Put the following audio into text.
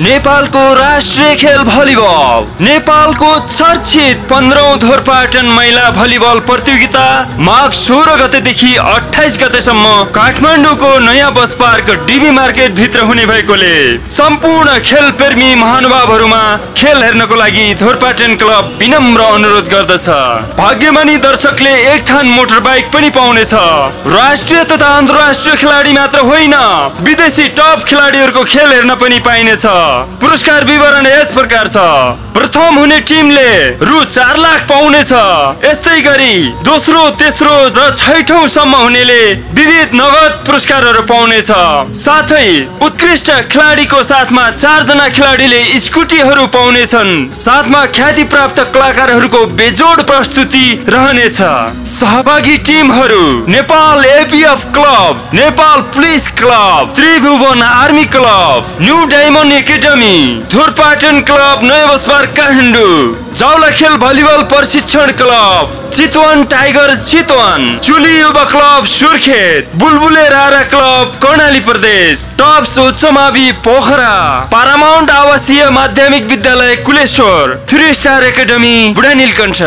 नेपालको राष्ट्रिय खेल भलिबल नेपालको चर्चित पन्ध्रौं धोरपाटन महिला भलिबल प्रतियोगिता माघ सोह्र गतेदेखि अठाइस गतेसम्म काठमाडौँको नयाँ बस पार्क डिबी मार्केट भित्र हुने भएकोले सम्पूर्ण खेल प्रेमी महानुभावहरूमा खेल हेर्नको लागि धोरपाटन क्लब विनम्र अनुरोध गर्दछ। भाग्यमानी दर्शकले एक थान मोटर बाइक पनि पाउनेछ। राष्ट्रिय तथा अन्तर्राष्ट्रिय खेलाडी मात्र होइन विदेशी टप खेलाडीहरूको खेल हेर्न पनि पाइनेछ। पुरस्कार विवरण यस प्रकार छ। प्रथम हुने टिमले रु चार लाख पाउनेछ। यस्तै गरी दोस्रो तेस्रो र छैठौं सम्म हुनेले विविध नगद पुरस्कारहरू पाउनेछ। साथै उत्कृष्ट खेलाडीको साथमा चारजना खेलाडीले स्कुटीहरू पाउनेछन्। साथमा ख्याति प्राप्त कलाकारहरूको बेजोड प्रस्तुति रहनेछ। सहभागी टिमहरू Nepal APF club Nepal police club Tribhuvan army club new diamond academy Dhurpatan club नयाँ पार्क काठमाडौँ जाउला खेल भलिबल प्रशिक्षण क्लब चितवन टाइगर चितवन चुली युवा क्लब सुर्खेत बुलबुले रारा क्लब कर्णाली प्रदेश टप्स उच्च मावि पोखरा पारामाउन्ट आवासीय माध्यमिक विद्यालय कुलेश्वर थ्री स्टार एकाडेमी बुढा नीलकण्ठ